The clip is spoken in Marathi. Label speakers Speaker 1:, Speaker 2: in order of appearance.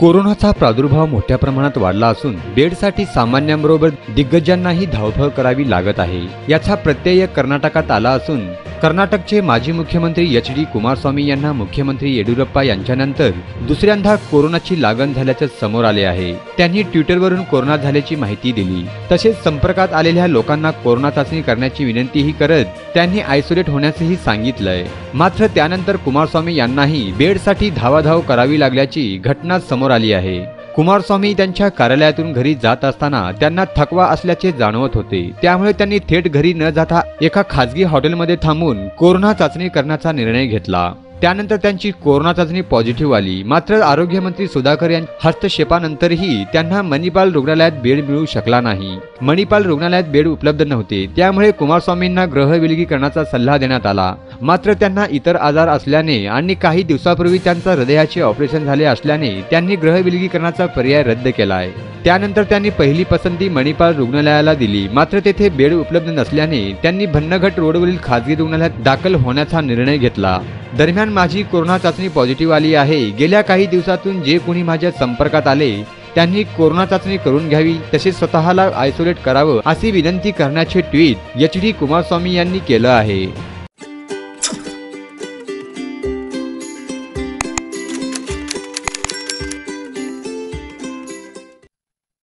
Speaker 1: कोरोनाचा प्रादुर्भाव मोठ्या प्रमाणात वाढला असून बेडसाठी सामान्यांबरोबर दिग्गजांनाही धावपळ करावी लागत आहे. याचा प्रत्यय कर्नाटकात आला असून कर्नाटकचे माजी मुख्यमंत्री एच डी कुमारस्वामी यांना मुख्यमंत्री येडियुरप्पा यांच्यानंतर दुसऱ्यांदा कोरोनाची लागण झाल्याचं समोर आले आहे. त्यांनी ट्विटरवरून कोरोना झाल्याची माहिती दिली. तसेच संपर्कात आलेल्या लोकांना कोरोना चाचणी करण्याची विनंतीही करत त्यांनी आयसोलेट होण्यासही सांगितलंय. मात्र त्यानंतर कुमारस्वामी यांनाही बेडसाठी धावाधाव करावी लागल्याची घटना समोर आली आहे. कुमारस्वामी त्यांच्या कार्यालयातून घरी जात असताना त्यांना थकवा असल्याचे जाणवत होते. त्यामुळे त्यांनी थेट घरी न जाता एका खाजगी हॉटेलमध्ये थांबून कोरोना चाचणी करण्याचा निर्णय घेतला. त्यानंतर त्यांची कोरोना चाचणी पॉझिटिव्ह आली. मात्र आरोग्यमंत्री सुधाकर यांच्या हस्तक्षेपानंतरही त्यांना मणिपाल रुग्णालयात बेड मिळू शकला नाही. मणिपाल रुग्णालयात बेड उपलब्ध नव्हते. त्यामुळे कुमारस्वामींना ग्रह विलगीकरणाचा सल्ला देण्यात आला. मात्र त्यांना इतर आजार असल्याने आणि काही दिवसापूर्वी त्यांचा हृदयाचे ऑपरेशन झाले असल्याने त्यांनी ग्रह विलगीकरणाचा पर्याय रद्द केला आहे त्यानंतर त्यांनी पहिली पसंती मणिपाल रुग्णालयाला दिली. मात्र तेथे बेड उपलब्ध नसल्याने त्यांनी भन्नघट रोडवरील खासगी रुग्णालयात दाखल होण्याचा निर्णय घेतला. दरम्यान माझी कोरोना चाचणी पॉझिटिव्ह आली आहे. गेल्या काही दिवसातून जे कोणी माझ्या संपर्कात आले त्यांनी कोरोना चाचणी करून घ्यावी तसेच स्वतःला आयसोलेट करावं अशी विनंती करण्याचे ट्विट एच डी कुमारस्वामी यांनी केलं आहे.